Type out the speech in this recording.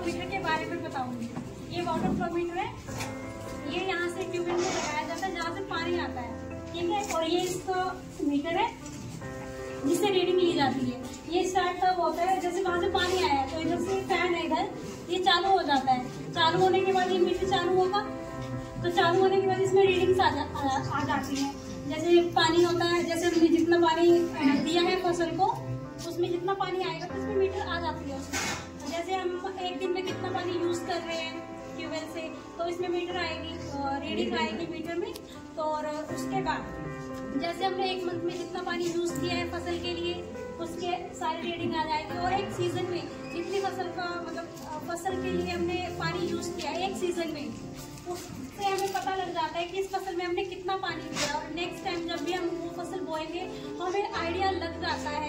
Flow meter के बारे में बताऊँगी। ये वाटर फ्लो मीटर है। ये यहाँ से ट्यूबवेल में लगाया जाता है जहाँ से पानी आता है। ठीक है? और ये इसका मीटर है जिससे रीडिंग ली जाती है। ये स्टार्ट तब होता है जैसे वहाँ से पानी आया तो इधर से फ़ैन है इधर। ये चालू हो जाता है। चालू होने के बाद ये मीटर चालू होगा। तो चालू होने के बाद इसमें रीडिंग्स आ, आ जाती है। जैसे पानी होता है जैसे हमने जितना पानी दिया है फ़सल को उसमें जितना पानी आएगा तो इसमें मीटर आएगी रीडिंग आएगी मीटर में तो और उसके बाद जैसे हमने एक मंथ में जितना पानी यूज़ किया है फ़सल के लिए उसके सारी रीडिंग आ जाएगी। और एक सीज़न में जितनी फ़सल का मतलब फ़सल के लिए हमने पानी यूज़ किया है एक सीज़न में उससे हमें पता लग जाता है कि इस फ़सल में हमने कितना पानी दिया। और नेक्स्ट टाइम जब भी हम वो फ़सल बोएँगे तो हमें आइडिया लग जाता है